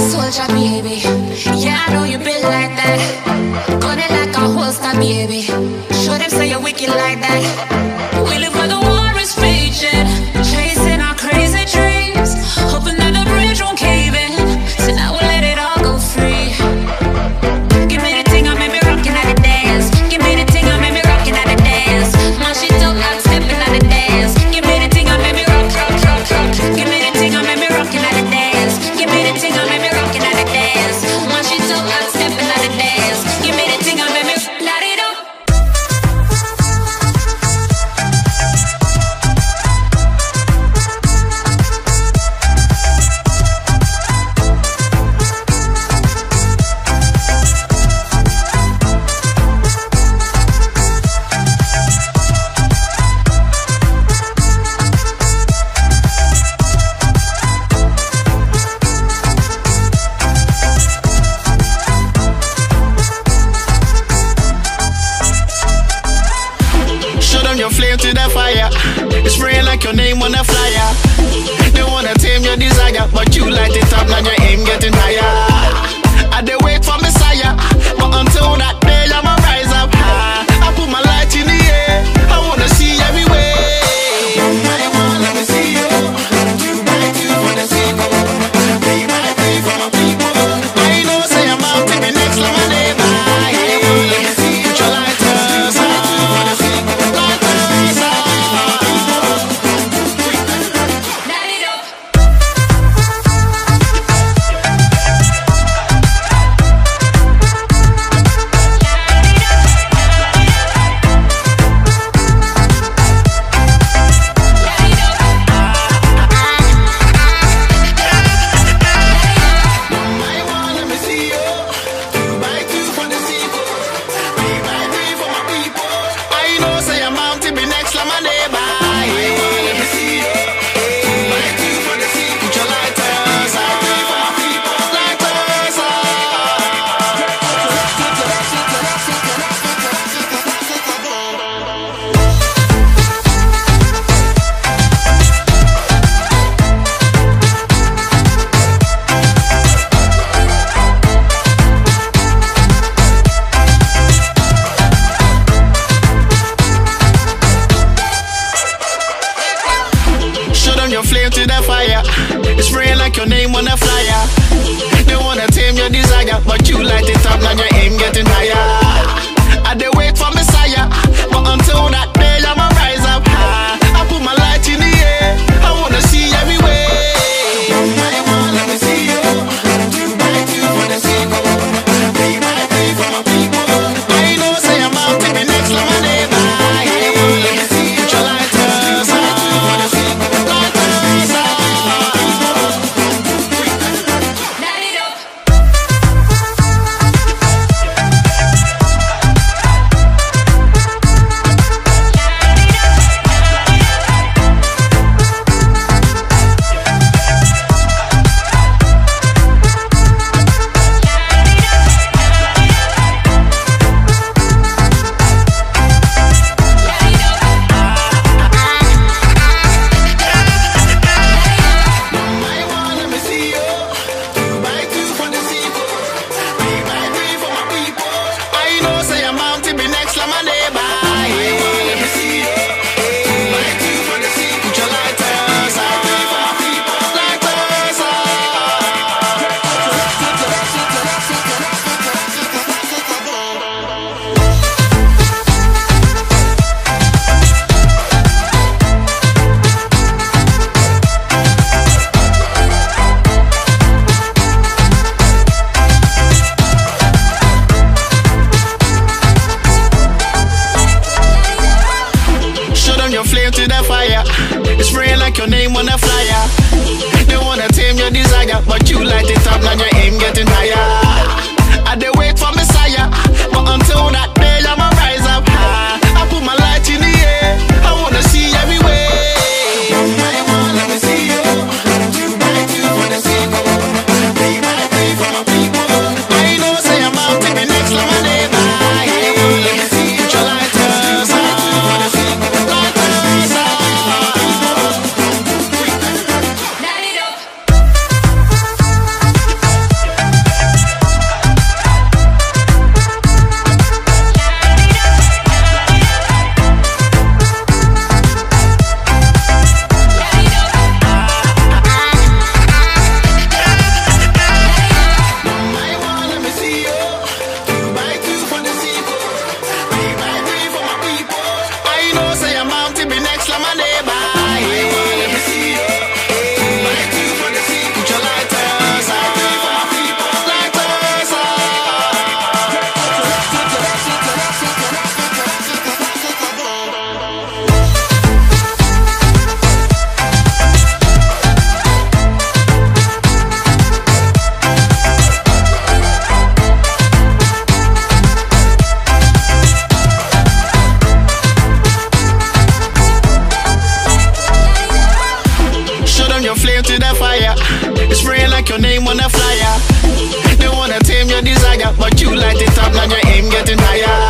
soldier, baby. Yeah, I know you been like that. Gun it like a holster, baby. Show them say you're wicked like that. We live for the flyer. They wanna tame your desire, but you light it up, now you're your flame to the fire. It's spraying like your name on a flyer. They wanna tame your desire, but you light it up, now your aim getting higher.